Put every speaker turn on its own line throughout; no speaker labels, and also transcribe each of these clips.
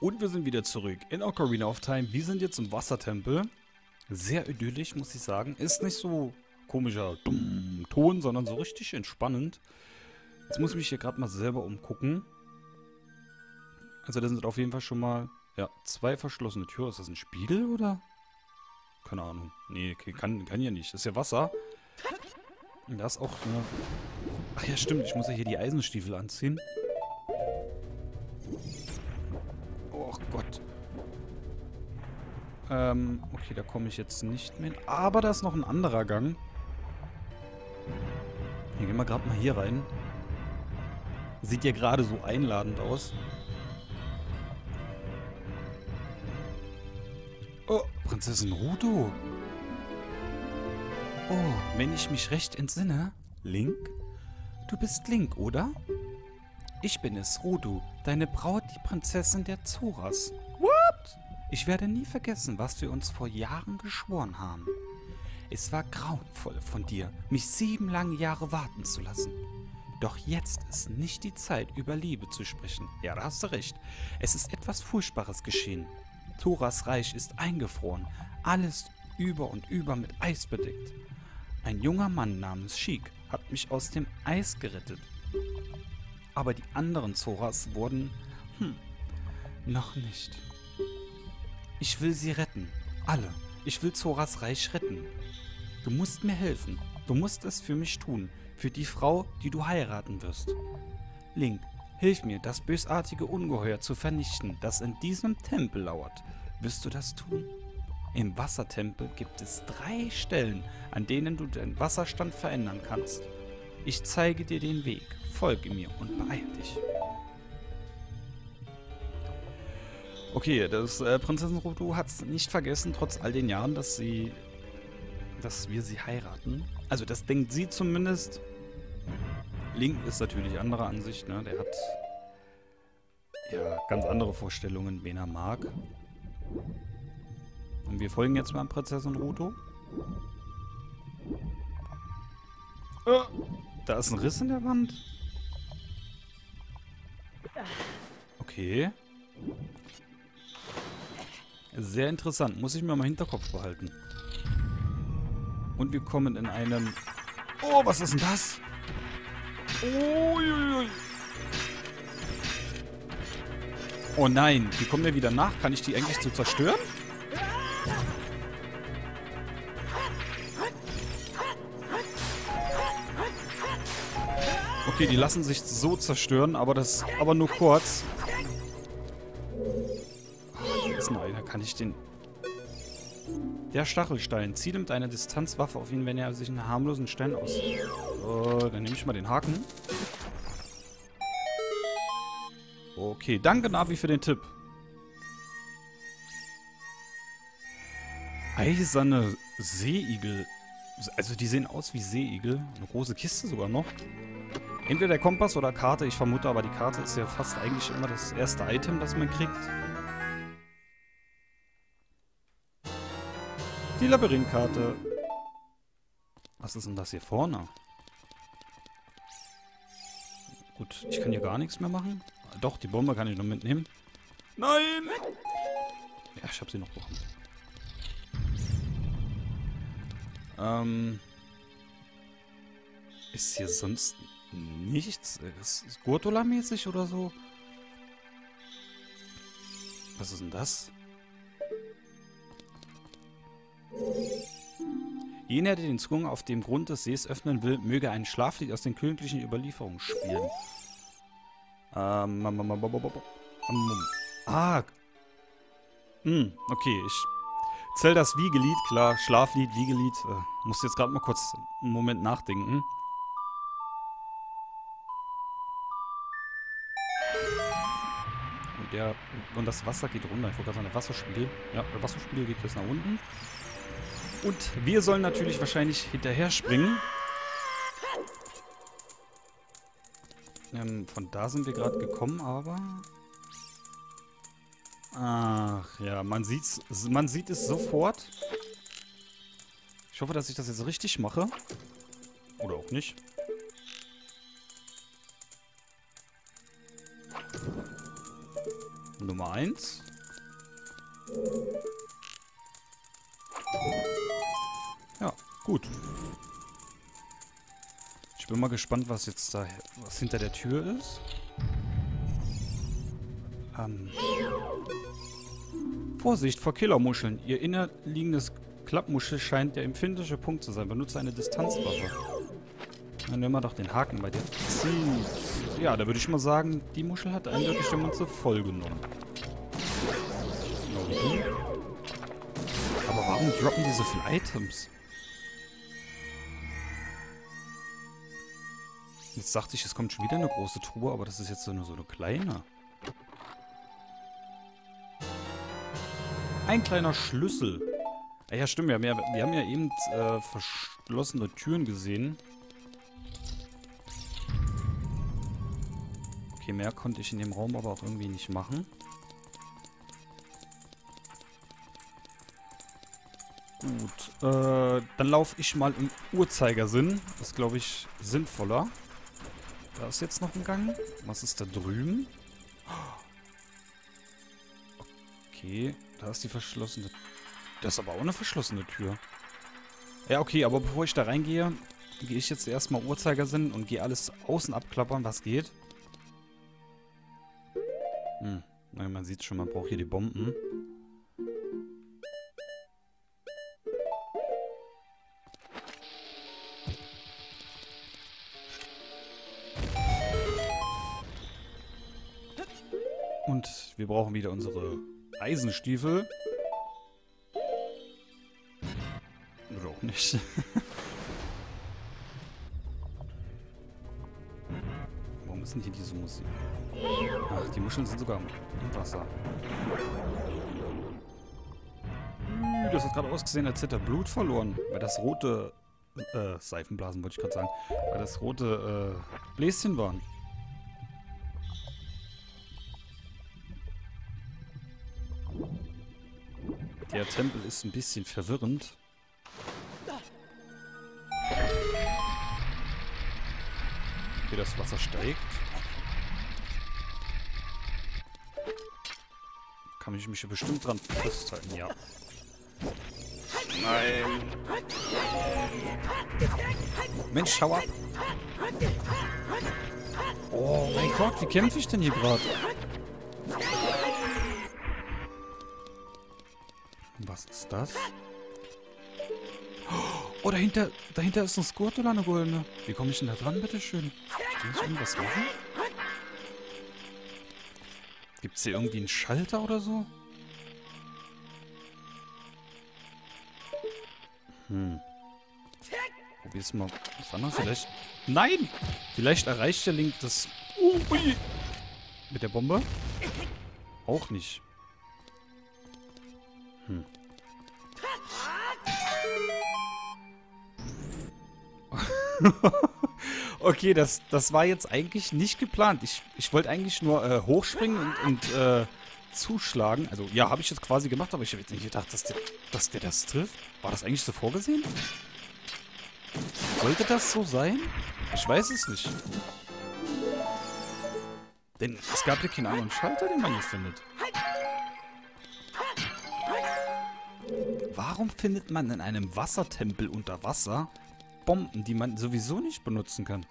Und wir sind wieder zurück in Ocarina of Time. Wir sind jetzt im Wassertempel. Sehr idyllisch, muss ich sagen. Ist nicht so komischer dumm Ton, sondern so richtig entspannend. Jetzt muss ich mich hier gerade mal selber umgucken. Also da sind auf jeden Fall schon mal, ja, zwei verschlossene Türen. Ist das ein Spiegel oder? Keine Ahnung. Nee, kann, kann ja nicht. Das ist ja Wasser. Und da ist auch eine... Ach ja, stimmt. Ich muss ja hier die Eisenstiefel anziehen. Gott. Ähm, okay, da komme ich jetzt nicht mehr hin. Aber da ist noch ein anderer Gang. Hier gehen wir gerade mal hier rein. Sieht ja gerade so einladend aus. Oh, Prinzessin Rudo. Oh, wenn ich mich recht entsinne. Link? Du bist Link, oder? Ich bin es, Rudu, deine Braut, die Prinzessin der Zoras. What? Ich werde nie vergessen, was wir uns vor Jahren geschworen haben. Es war grauenvoll von dir, mich sieben lange Jahre warten zu lassen. Doch jetzt ist nicht die Zeit, über Liebe zu sprechen. Ja, da hast du recht. Es ist etwas Furchtbares geschehen. Thoras Reich ist eingefroren, alles über und über mit Eis bedeckt. Ein junger Mann namens Sheik hat mich aus dem Eis gerettet. Aber die anderen Zoras wurden, hm, noch nicht. Ich will sie retten. Alle. Ich will Zoras Reich retten. Du musst mir helfen. Du musst es für mich tun. Für die Frau, die du heiraten wirst. Link, hilf mir, das bösartige Ungeheuer zu vernichten, das in diesem Tempel lauert. Wirst du das tun? Im Wassertempel gibt es drei Stellen, an denen du den Wasserstand verändern kannst. Ich zeige dir den Weg. Folge mir und beeil dich. Okay, das äh, Prinzessin Ruto hat es nicht vergessen, trotz all den Jahren, dass sie, dass wir sie heiraten. Also das denkt sie zumindest. Link ist natürlich anderer Ansicht, ne? Der hat ja ganz andere Vorstellungen, wen er mag. Und wir folgen jetzt mal Prinzessin Ruto. Oh, da ist ein Riss in der Wand. Okay. Sehr interessant. Muss ich mir mal Hinterkopf behalten. Und wir kommen in einen... Oh, was ist denn das? Uiuiui. Oh nein, die kommen mir wieder nach. Kann ich die eigentlich so zerstören? Okay, die lassen sich so zerstören, aber das aber nur kurz. Ist noch einer. Kann ich den... Der Stachelstein. Ziele mit einer Distanzwaffe auf ihn, wenn er sich einen harmlosen Stein aus... So, dann nehme ich mal den Haken. Okay, danke Navi für den Tipp. Eiserne Seeigel. Also die sehen aus wie Seeigel. Eine große Kiste sogar noch. Entweder der Kompass oder Karte. Ich vermute aber, die Karte ist ja fast eigentlich immer das erste Item, das man kriegt. Die Labyrinthkarte. Was ist denn das hier vorne? Gut, ich kann hier gar nichts mehr machen. Doch, die Bombe kann ich noch mitnehmen. Nein! Ja, ich habe sie noch bekommen. Ähm... Ist hier sonst nichts? Ist, ist Gurtula-mäßig oder so? Was ist denn das? Jener, der den Zugang auf dem Grund des Sees öffnen will, möge ein Schlaflied aus den königlichen Überlieferungen spielen. Ähm, ah. Hm, okay, ich zähl das Wiegelied, klar, Schlaflied, Wiegelied. Äh, muss jetzt gerade mal kurz einen Moment nachdenken. Der, und das Wasser geht runter. Ich wollte gerade sagen, der Wasserspiegel. Ja, der Wasserspiegel geht bis nach unten. Und wir sollen natürlich wahrscheinlich hinterher springen. Ähm, von da sind wir gerade gekommen, aber... Ach ja, man sieht's, man sieht es sofort. Ich hoffe, dass ich das jetzt richtig mache. Oder auch nicht. Nummer 1. Ja, gut. Ich bin mal gespannt, was jetzt da, was hinter der Tür ist. Ähm. Vorsicht vor Killermuscheln. Ihr innerliegendes Klappmuschel scheint der empfindliche Punkt zu sein. Benutze eine Distanzwaffe. Dann nehmen wir doch den Haken bei dir. Ja, da würde ich mal sagen, die Muschel hat eindeutig der Münze voll genommen. Droppen die so viele Items? Jetzt dachte ich, es kommt schon wieder eine große Truhe, aber das ist jetzt nur so eine kleine. Ein kleiner Schlüssel. Ah ja, stimmt. Wir haben ja, wir haben ja eben äh, verschlossene Türen gesehen. Okay, mehr konnte ich in dem Raum aber auch irgendwie nicht machen. Gut, äh, dann laufe ich mal im Uhrzeigersinn. Das ist, glaube ich, sinnvoller. Da ist jetzt noch ein Gang. Was ist da drüben? Okay, da ist die verschlossene... Das ist aber auch eine verschlossene Tür. Ja, okay, aber bevor ich da reingehe, gehe ich jetzt erstmal Uhrzeigersinn und gehe alles außen abklappern, was geht. Hm, man sieht schon, man braucht hier die Bomben. Wir brauchen wieder unsere Eisenstiefel. Oder auch nicht. Warum ist denn hier diese Musik? Ach, die Muscheln sind sogar im Wasser. Das hat gerade ausgesehen, als hätte er Blut verloren. Weil das rote... Äh, Seifenblasen wollte ich gerade sagen. Weil das rote äh, Bläschen waren. Der Tempel ist ein bisschen verwirrend. Okay, das Wasser steigt. Kann ich mich hier bestimmt dran festhalten, ja. Nein. Mensch, schau ab. Oh mein Gott, wie kämpfe ich denn hier gerade? Was ist das? Oh, dahinter, dahinter ist ein Skurtula, eine goldene. Wie komme ich denn da dran, bitteschön? Kann ich irgendwas machen? Gibt es hier irgendwie einen Schalter oder so? Hm. Probier's mal was anderes. Vielleicht... Nein! Vielleicht erreicht der Link das... Ui! Mit der Bombe? Auch nicht. Hm. okay, das, das war jetzt eigentlich nicht geplant. Ich, ich wollte eigentlich nur äh, hochspringen und, und äh, zuschlagen. Also, ja, habe ich jetzt quasi gemacht, aber ich habe jetzt nicht gedacht, dass der, dass der das trifft. War das eigentlich so vorgesehen? Sollte das so sein? Ich weiß es nicht. Denn es gab ja keinen anderen Schalter, den man hier findet. Warum findet man in einem Wassertempel unter Wasser Bomben, die man sowieso nicht benutzen kann?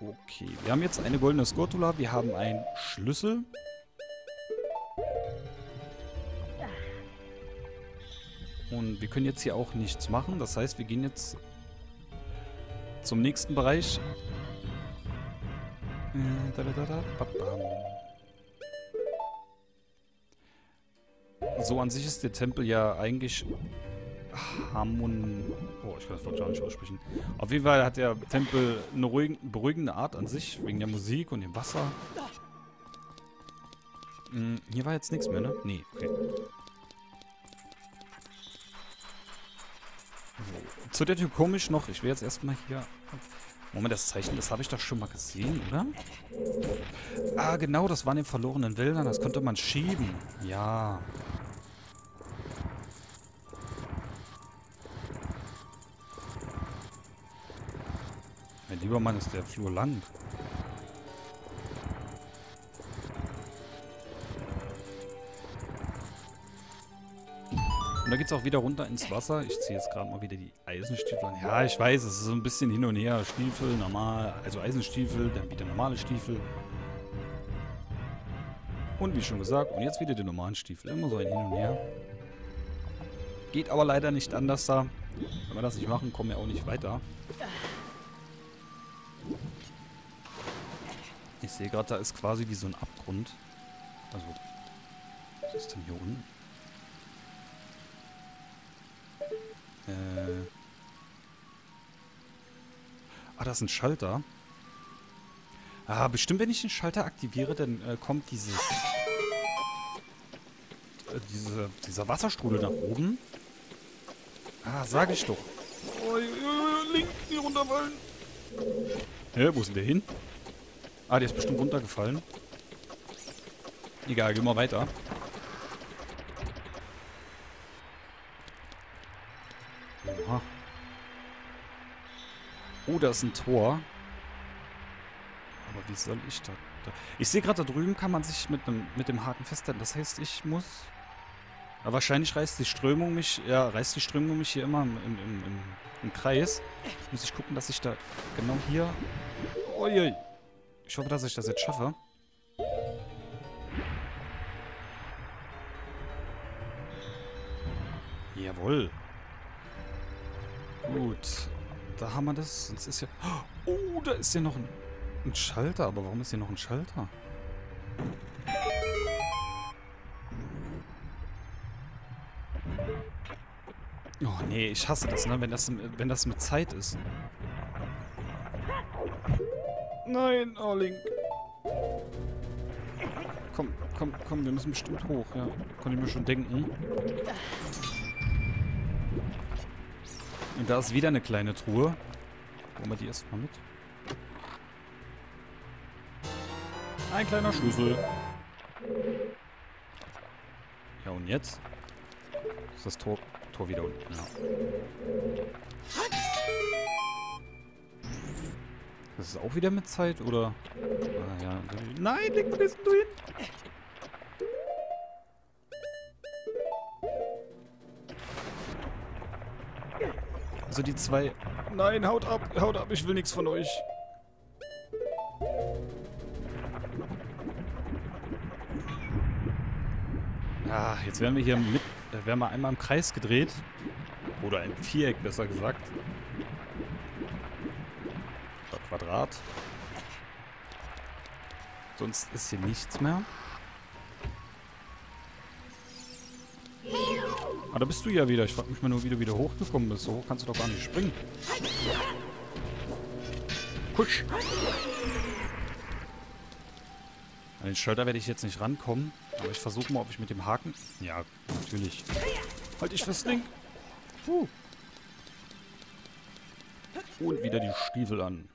Okay, wir haben jetzt eine goldene Skortula, wir haben einen Schlüssel. Und wir können jetzt hier auch nichts machen. Das heißt, wir gehen jetzt zum nächsten Bereich. Äh, da, da, da, so an sich ist der Tempel ja eigentlich Harmon... Oh, ich kann das Wort gar nicht aussprechen. Auf jeden Fall hat der Tempel eine ruhig, beruhigende Art an sich, wegen der Musik und dem Wasser. Hm, hier war jetzt nichts mehr, ne? Nee, okay. Zu der Tür komisch noch, ich will jetzt erstmal hier... Moment, das Zeichen, das habe ich doch schon mal gesehen, oder? Ah, genau, das waren die verlorenen Wäldern, das konnte man schieben. Ja. Mein lieber Mann, ist der Flur lang. Und da geht es auch wieder runter ins Wasser. Ich ziehe jetzt gerade mal wieder die Eisenstiefel an. Ja, ich weiß, es ist so ein bisschen hin und her. Stiefel, normal, also Eisenstiefel, dann wieder normale Stiefel. Und wie schon gesagt, und jetzt wieder die normalen Stiefel. Immer so ein Hin und Her. Geht aber leider nicht anders da. Wenn wir das nicht machen, kommen wir auch nicht weiter. Ich sehe gerade, da ist quasi wie so ein Abgrund. Also, was ist denn hier unten? Äh. Ah, da ist ein Schalter. Ah, bestimmt, wenn ich den Schalter aktiviere, dann äh, kommt dieses... Äh, diese, dieser Wasserstrudel nach oben. Ah, sag ich doch. Oh, Link, die runterfallen. Hä, wo ist denn der hin? Ah, der ist bestimmt runtergefallen. Egal, gehen wir weiter. Oha. Oh, da ist ein Tor. Aber wie soll ich da... da ich sehe gerade, da drüben kann man sich mit, nem, mit dem Haken festhalten. Das heißt, ich muss... Ja, wahrscheinlich reißt die Strömung mich... Ja, reißt die Strömung mich hier immer im, im, im, im Kreis. Muss ich gucken, dass ich da genau hier... Uiui. Ich hoffe, dass ich das jetzt schaffe. Jawohl. Gut. Da haben wir das. Sonst ist ja... Oh, da ist ja noch ein, ein Schalter. Aber warum ist hier noch ein Schalter? Oh nee, ich hasse das, ne? Wenn das, wenn das mit Zeit ist. Nein, oh Link. Komm, komm, komm, wir müssen bestimmt hoch, ja. Konnte ich mir schon denken. Und da ist wieder eine kleine Truhe. Holen wir die erstmal mit. Ein kleiner Schlüssel. Ja, und jetzt? Ist das Tor, Tor wieder unten? Ja. Das ist auch wieder mit Zeit, oder? Ah, ja. Nein, Link, wo bist du hin? Also die zwei... Nein, haut ab, haut ab, ich will nichts von euch. Ah, jetzt werden wir hier mit... Da werden wir einmal im Kreis gedreht. Oder ein Viereck, besser gesagt. Quadrat. Sonst ist hier nichts mehr. Ah, da bist du ja wieder. Ich frage mich mal nur, wie du wieder hochgekommen bist. So hoch kannst du doch gar nicht springen. Kusch. An den Schalter werde ich jetzt nicht rankommen. Aber ich versuche mal, ob ich mit dem Haken... Ja, natürlich. Halt dich fest, Link. Uh. Und wieder die Stiefel an.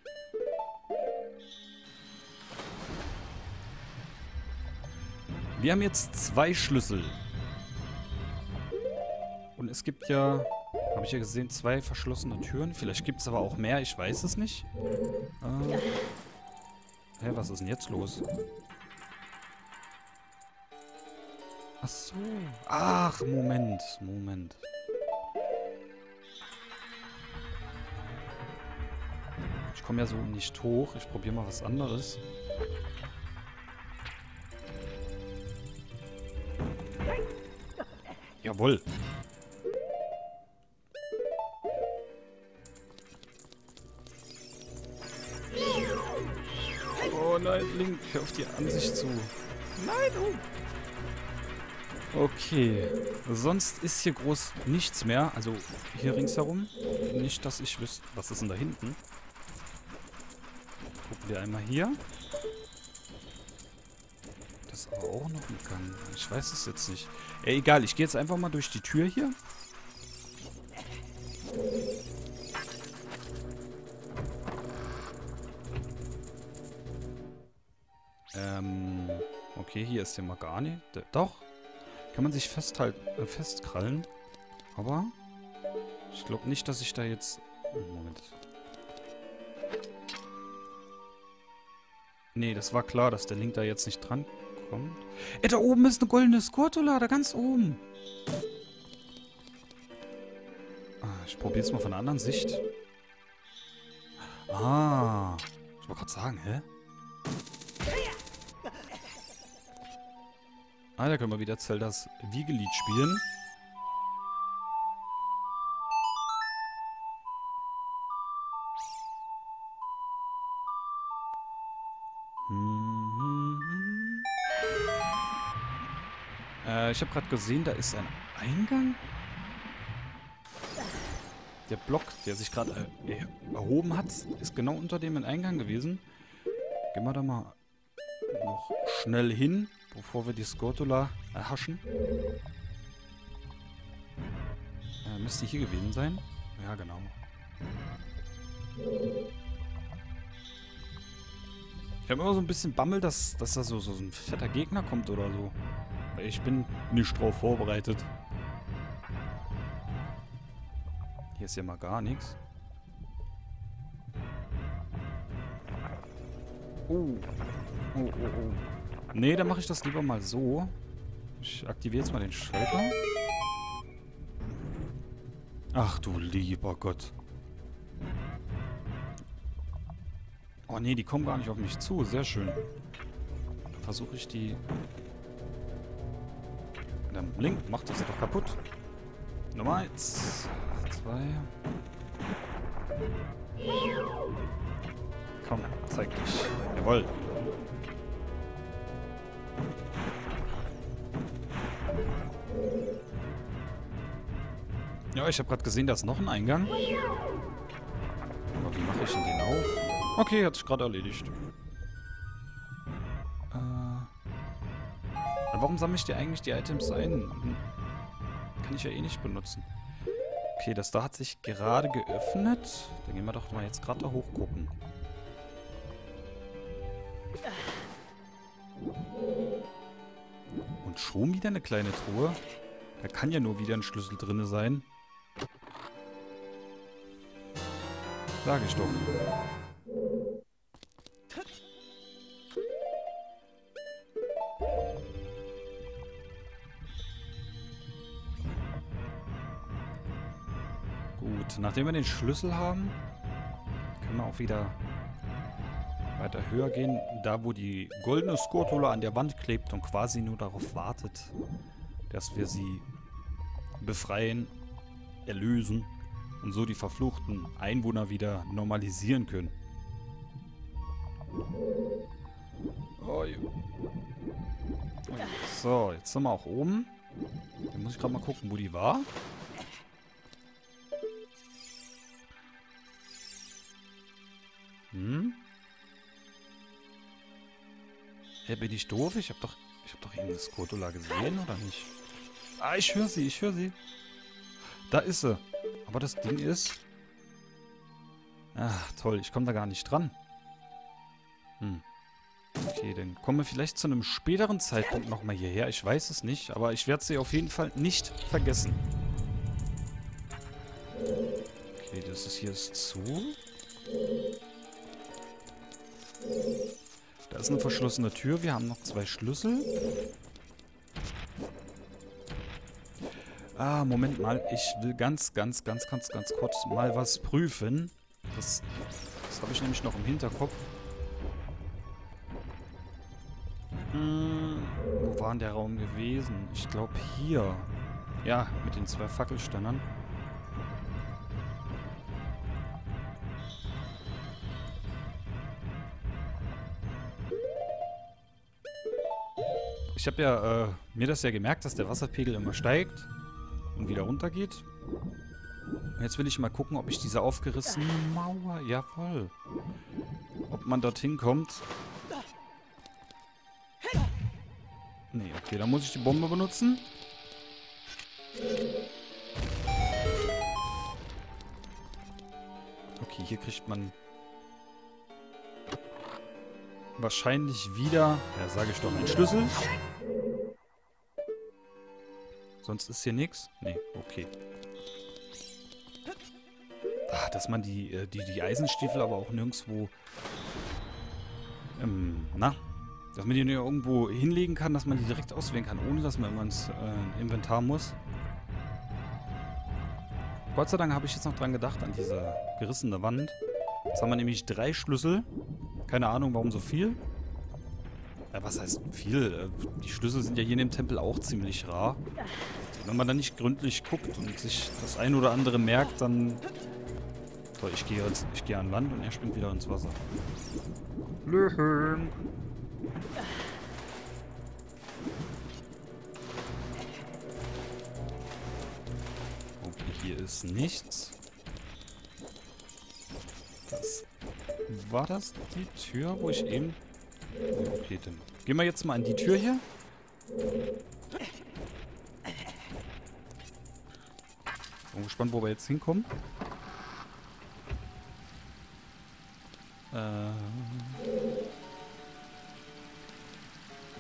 Wir haben jetzt zwei Schlüssel. Und es gibt ja, habe ich ja gesehen, zwei verschlossene Türen. Vielleicht gibt es aber auch mehr, ich weiß es nicht. Äh, hä, was ist denn jetzt los? Ach so. Ach, Moment, Moment. Ich komme ja so nicht hoch. Ich probiere mal was anderes. Jawohl. Oh nein, Link, hör auf die Ansicht zu. Nein, oh. Okay. Sonst ist hier groß nichts mehr. Also hier ringsherum. Nicht, dass ich wüsste. Was ist denn da hinten? Gucken wir einmal hier. Ist aber auch noch ein Gang. Ich weiß es jetzt nicht. Ey, egal. Ich gehe jetzt einfach mal durch die Tür hier. Ähm, okay, hier ist der nicht. Doch. Kann man sich festhalten, äh, festkrallen. Aber ich glaube nicht, dass ich da jetzt... Moment. Nee, das war klar, dass der Link da jetzt nicht dran kommt. Ey, da oben ist eine goldene Skurtula, da ganz oben. Ah, ich probiere es mal von der anderen Sicht. Ah. Ich wollte gerade sagen, hä? Ah, da können wir wieder Zeldas Wiegelied spielen. Ich habe gerade gesehen, da ist ein Eingang. Der Block, der sich gerade äh, erhoben hat, ist genau unter dem ein Eingang gewesen. Gehen wir da mal noch schnell hin, bevor wir die Skortula erhaschen. Äh, müsste hier gewesen sein. Ja, genau. Ich habe immer so ein bisschen Bammel, dass, dass da so, so ein fetter Gegner kommt oder so. Ich bin nicht drauf vorbereitet. Hier ist ja mal gar nichts. Oh. Oh, oh, oh. Nee, dann mache ich das lieber mal so. Ich aktiviere jetzt mal den Schalter. Ach du lieber Gott. Oh nee, die kommen gar nicht auf mich zu. Sehr schön. Versuche ich die... Link, macht das doch kaputt. Nummer eins. Zwei. Komm, zeig dich. Jawoll. Ja, ich habe gerade gesehen, da ist noch ein Eingang. Aber wie mache ich denn den auf? Okay, hat sich gerade erledigt. Warum sammle ich dir eigentlich die Items ein? Kann ich ja eh nicht benutzen. Okay, das da hat sich gerade geöffnet. Dann gehen wir doch mal jetzt gerade da hochgucken. Und schon wieder eine kleine Truhe. Da kann ja nur wieder ein Schlüssel drin sein. Sag ich doch. Nachdem wir den Schlüssel haben, können wir auch wieder weiter höher gehen. Da, wo die goldene Skortula an der Wand klebt und quasi nur darauf wartet, dass wir sie befreien, erlösen und so die verfluchten Einwohner wieder normalisieren können. So, jetzt sind wir auch oben. Dann muss ich gerade mal gucken, wo die war. Hm? Hä, bin ich doof? Ich hab doch, ich hab doch eben das Skotula gesehen, oder nicht? Ah, ich höre sie, ich höre sie. Da ist sie. Aber das Ding ist... Ach, toll. Ich komme da gar nicht dran. Hm. Okay, dann kommen wir vielleicht zu einem späteren Zeitpunkt nochmal hierher. Ich weiß es nicht, aber ich werde sie auf jeden Fall nicht vergessen. Okay, das ist hier ist zu. Da ist eine verschlossene Tür. Wir haben noch zwei Schlüssel. Ah, Moment mal. Ich will ganz, ganz, ganz, ganz, ganz kurz mal was prüfen. Das, das habe ich nämlich noch im Hinterkopf. Hm, wo war denn der Raum gewesen? Ich glaube hier. Ja, mit den zwei Fackelständern. Ich habe ja äh, mir das ja gemerkt, dass der Wasserpegel immer steigt und wieder runtergeht. Jetzt will ich mal gucken, ob ich diese aufgerissene Mauer... Jawohl. Ob man dorthin kommt. Nee, okay, dann muss ich die Bombe benutzen. Okay, hier kriegt man wahrscheinlich wieder, ja, sage ich doch, einen Schlüssel. Sonst ist hier nichts? Nee, okay. Ah, dass man die, äh, die, die Eisenstiefel aber auch nirgendwo... Ähm, na? Dass man die nur irgendwo hinlegen kann, dass man die direkt auswählen kann, ohne dass man immer ins äh, Inventar muss. Gott sei Dank habe ich jetzt noch dran gedacht, an diese gerissene Wand. Jetzt haben wir nämlich drei Schlüssel. Keine Ahnung, warum so viel. Ja, was heißt viel? Äh, die Schlüssel sind ja hier in dem Tempel auch ziemlich rar. Wenn man da nicht gründlich guckt und sich das ein oder andere merkt, dann... So, ich gehe jetzt, ich gehe an Land und er springt wieder ins Wasser. Löwen. Okay, hier ist nichts. Das war das die Tür, wo ich eben... Okay, dann gehen wir jetzt mal an die Tür hier. Bin gespannt, wo wir jetzt hinkommen. Äh...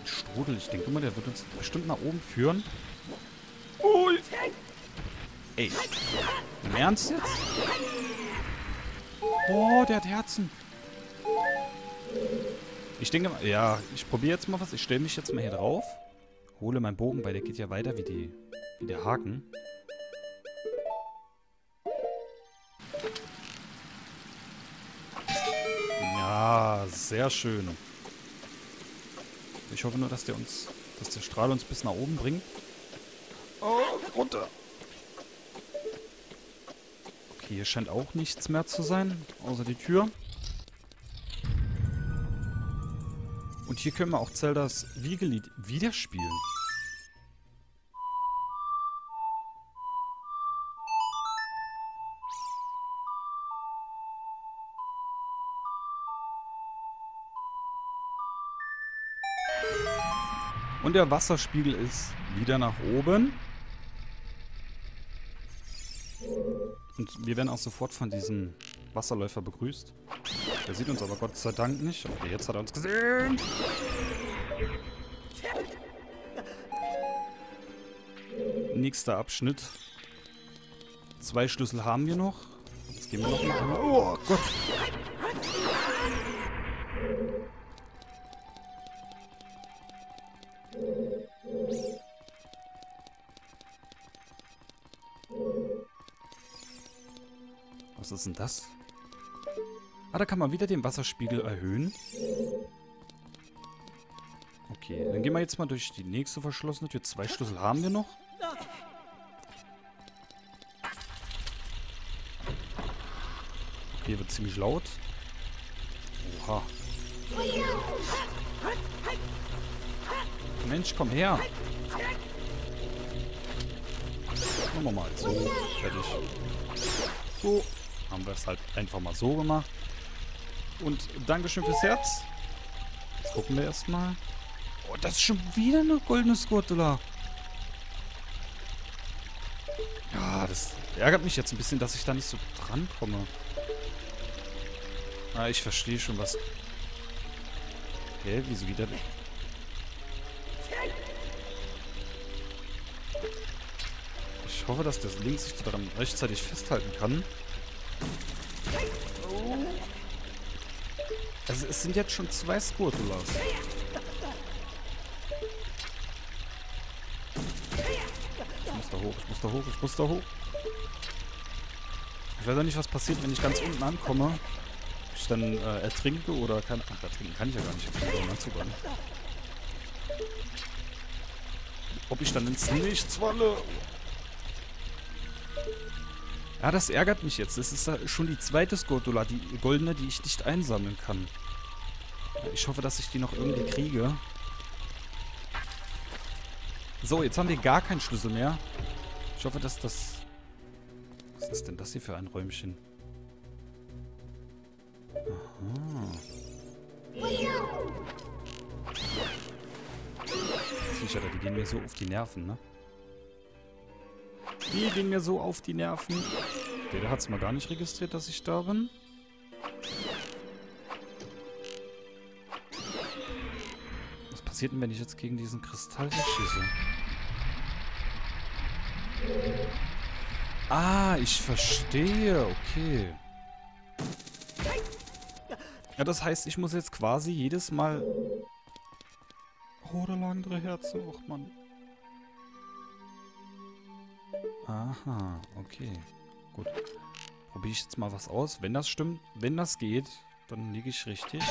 Strudel, ich denke mal, der wird uns bestimmt nach oben führen. Ui. Ey. Im Ernst jetzt? Oh, der hat Herzen. Ich denke mal, ja, ich probiere jetzt mal was. Ich stelle mich jetzt mal hier drauf. Hole meinen Bogen, weil der geht ja weiter wie, die, wie der Haken. Ja, sehr schön. Ich hoffe nur, dass der uns, dass der Strahl uns bis nach oben bringt. Oh, runter. Okay, hier scheint auch nichts mehr zu sein, außer die Tür. Und hier können wir auch Zeldas Wiegelied wieder spielen. Und der Wasserspiegel ist wieder nach oben. Und wir werden auch sofort von diesem Wasserläufer begrüßt. Der sieht uns aber Gott sei Dank nicht. Okay, jetzt hat er uns gesehen. Nächster Abschnitt. Zwei Schlüssel haben wir noch. Jetzt gehen wir noch mal. Oh Gott. Was ist denn das? Ah, da kann man wieder den Wasserspiegel erhöhen. Okay, dann gehen wir jetzt mal durch die nächste verschlossene Tür. Zwei Schlüssel haben wir noch. Okay, wird ziemlich laut. Oha. Mensch, komm her. Machen wir mal so. Fertig. So haben wir es halt einfach mal so gemacht. Und Dankeschön fürs Herz. Jetzt gucken wir erstmal. Oh, das ist schon wieder eine goldene Skurtula. Ja, das ärgert mich jetzt ein bisschen, dass ich da nicht so drankomme. Ah, ich verstehe schon was. Hä, hey, wieso geht der... Ich hoffe, dass das Link sich daran rechtzeitig festhalten kann. Also es sind jetzt schon zwei Skurtulas. Ich muss da hoch, ich muss da hoch, ich muss da hoch. Ich weiß auch nicht, was passiert, wenn ich ganz unten ankomme. Ob ich dann äh, ertrinke oder kann... Ach, ertrinken kann ich ja gar nicht. Ich habe einen Anzug an. Ob ich dann ins Nichts falle. Ja, das ärgert mich jetzt. Das ist schon die zweite Skotula, die goldene, die ich nicht einsammeln kann. Ich hoffe, dass ich die noch irgendwie kriege. So, jetzt haben wir gar keinen Schlüssel mehr. Ich hoffe, dass das... Was ist denn das hier für ein Räumchen? Aha. Viecher da, die gehen mir so auf die Nerven, ne? Die gehen mir so auf die Nerven. Der, der hat es mal gar nicht registriert, dass ich da bin. Was passiert denn, wenn ich jetzt gegen diesen Kristall schieße? Ah, ich verstehe. Okay. Ja, das heißt, ich muss jetzt quasi jedes Mal... Oh, da lagen drei Herzen. Och, Mann. Aha, okay. Gut. Probiere ich jetzt mal was aus. Wenn das stimmt, wenn das geht, dann liege ich richtig.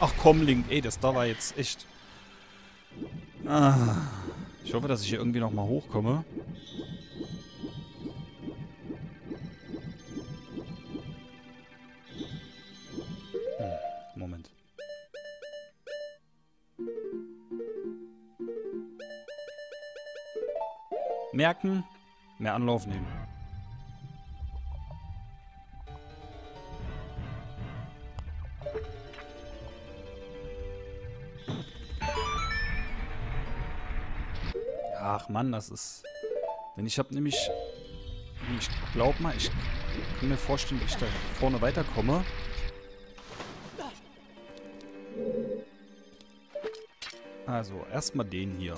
Ach komm, Link. Ey, das da war jetzt echt... Ah, ich hoffe, dass ich hier irgendwie nochmal hochkomme. Merken, mehr Anlauf nehmen. Ach Mann, das ist... Denn ich habe nämlich... Ich glaube mal, ich kann mir vorstellen, dass ich da vorne weiterkomme. Also, erstmal den hier.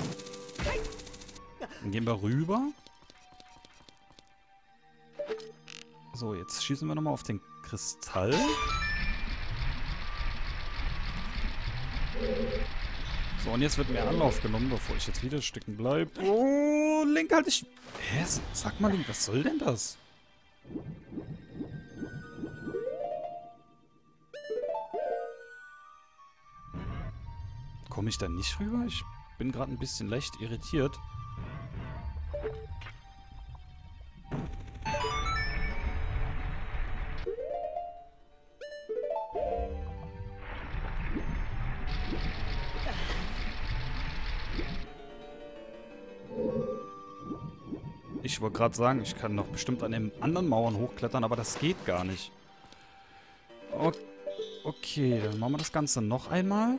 Dann gehen wir rüber. So, jetzt schießen wir nochmal auf den Kristall. So, und jetzt wird mehr Anlauf genommen, bevor ich jetzt wieder stecken bleibe. Oh, Link, halt ich... Hä? Sag mal, Link, was soll denn das? Komme ich da nicht rüber? Ich bin gerade ein bisschen leicht irritiert. Gerade sagen, ich kann noch bestimmt an den anderen Mauern hochklettern, aber das geht gar nicht. Okay, dann machen wir das Ganze noch einmal.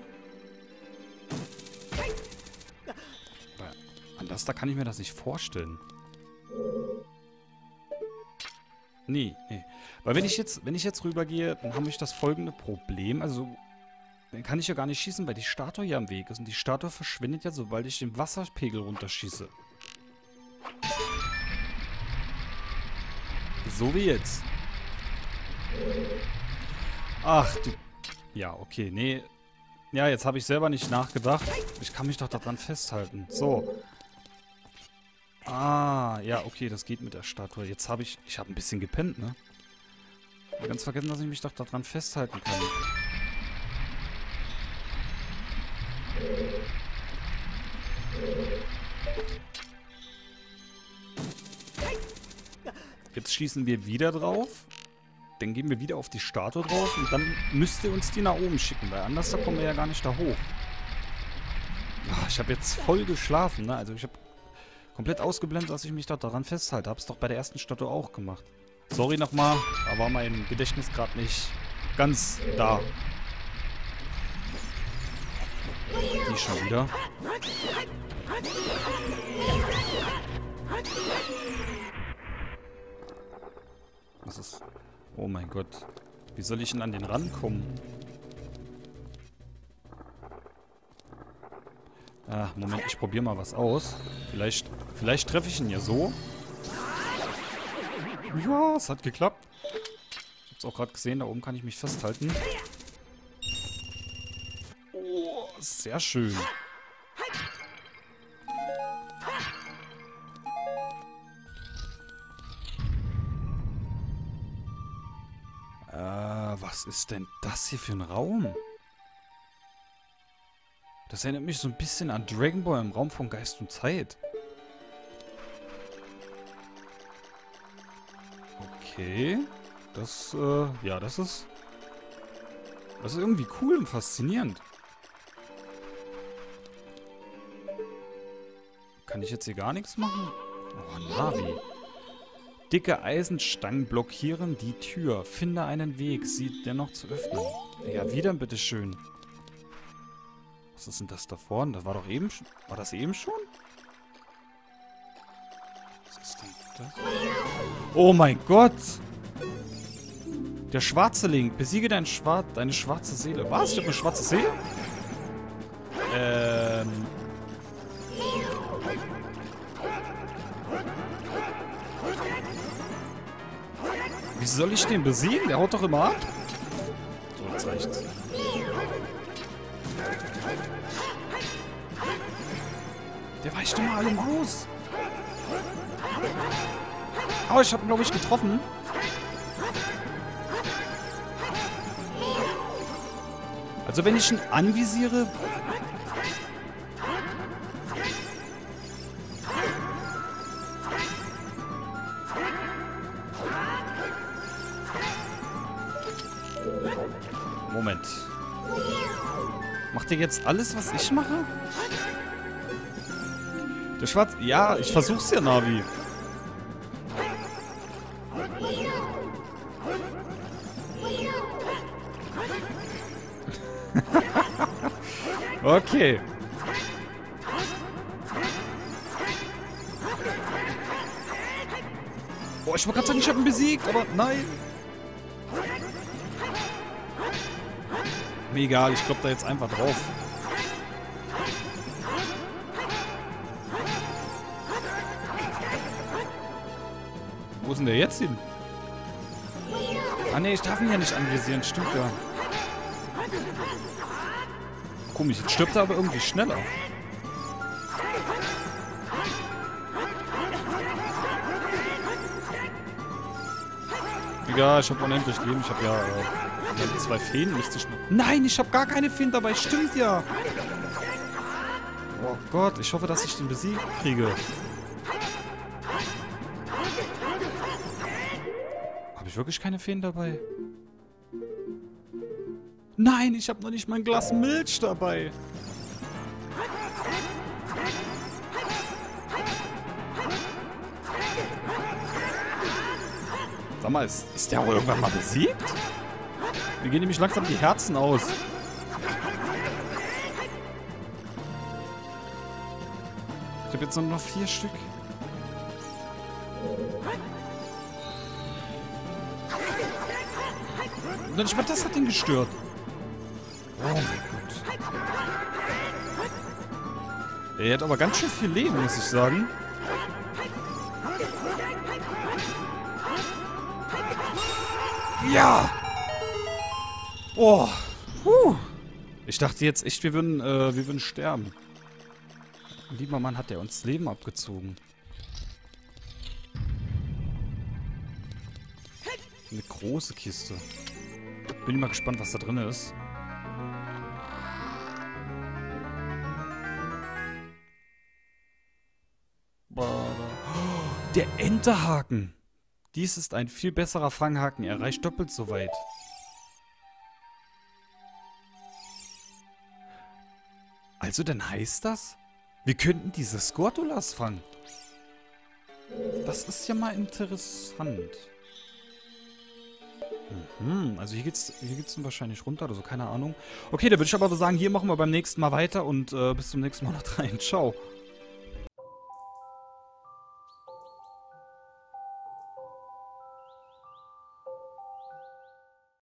Anders, da kann ich mir das nicht vorstellen. Nee, nee. Weil wenn ich jetzt, wenn ich jetzt rübergehe, dann habe ich das folgende Problem. Also, dann kann ich ja gar nicht schießen, weil die Statue hier am Weg ist. Und die Statue verschwindet ja, sobald ich den Wasserpegel runterschieße. So wie jetzt. Ach, du... Ja, okay, nee. Ja, jetzt habe ich selber nicht nachgedacht. Ich kann mich doch daran festhalten. So. Ah, ja, okay, das geht mit der Statue. Jetzt habe ich... Ich habe ein bisschen gepennt, ne? Ganz vergessen, dass ich mich doch daran festhalten kann. Jetzt schießen wir wieder drauf. Dann gehen wir wieder auf die Statue drauf und dann müsst ihr uns die nach oben schicken, weil anders da kommen wir ja gar nicht da hoch. Ach, ich habe jetzt voll geschlafen, ne? Also ich habe komplett ausgeblendet, dass ich mich da daran festhalte. Hab's doch bei der ersten Statue auch gemacht. Sorry nochmal, da war mein Gedächtnis gerade nicht ganz da. Die schon wieder. Was ist... Oh mein Gott. Wie soll ich denn an den rankommen? Ah, Moment, ich probiere mal was aus. Vielleicht, vielleicht treffe ich ihn ja so. Ja, es hat geklappt. Ich hab's auch gerade gesehen, da oben kann ich mich festhalten. Oh, sehr schön. Ist denn das hier für ein Raum? Das erinnert mich so ein bisschen an Dragon Ball im Raum von Geist und Zeit. Okay. Das, äh, ja, das ist... Das ist irgendwie cool und faszinierend. Kann ich jetzt hier gar nichts machen? Oh, Navi. Dicke Eisenstangen blockieren die Tür. Finde einen Weg, sie dennoch zu öffnen. Ja, wieder bitteschön. Was ist denn das da vorne? Das war doch eben schon... War das eben schon? Was ist denn das? Oh mein Gott! Der schwarze Link. Besiege dein Schwar deine schwarze Seele. Was? Ich habe eine schwarze Seele? Ähm... Wie soll ich den besiegen? Der haut doch immer ab. So, jetzt reicht's. Der weicht immer allem aus. Oh, ich ihn, glaube ich, getroffen. Also wenn ich ihn anvisiere... Macht ihr jetzt alles, was ich mache? Der Schwarz... Ja, ich versuch's ja, Navi. okay. Oh, ich wollte gerade sagen, ich habe ihn besiegt, aber nein. Mir egal, ich klopp da jetzt einfach drauf. Wo ist denn der jetzt hin? Ah ne, ich darf ihn ja nicht anvisieren, stimmt ja. Komisch, jetzt stirbt er aber irgendwie schneller. Egal, ich habe unendlich Leben. Ich habe ja äh, zwei Feen. Müsste ich noch... Nein, ich habe gar keine Feen dabei. Stimmt ja. Oh Gott, ich hoffe, dass ich den besiegt kriege. Habe ich wirklich keine Feen dabei? Nein, ich habe noch nicht mein Glas Milch dabei. Sag mal, ist, ist der auch irgendwann mal besiegt? Mir gehen nämlich langsam die Herzen aus. Ich habe jetzt nur noch vier Stück. Und nicht mal das hat ihn gestört. Oh mein Gott. Er hat aber ganz schön viel Leben, muss ich sagen. Ja! Oh. Puh. Ich dachte jetzt echt, wir würden, äh, wir würden sterben. Lieber Mann, hat der uns Leben abgezogen. Eine große Kiste. Bin mal gespannt, was da drin ist. Der Enterhaken. Dies ist ein viel besserer Fanghaken. Er reicht doppelt so weit. Also dann heißt das, wir könnten diese Skortulas fangen. Das ist ja mal interessant. Mhm, also hier geht's, hier geht's wahrscheinlich runter oder so, keine Ahnung. Okay, dann würde ich aber sagen, hier machen wir beim nächsten Mal weiter und äh, bis zum nächsten Mal noch rein. Ciao.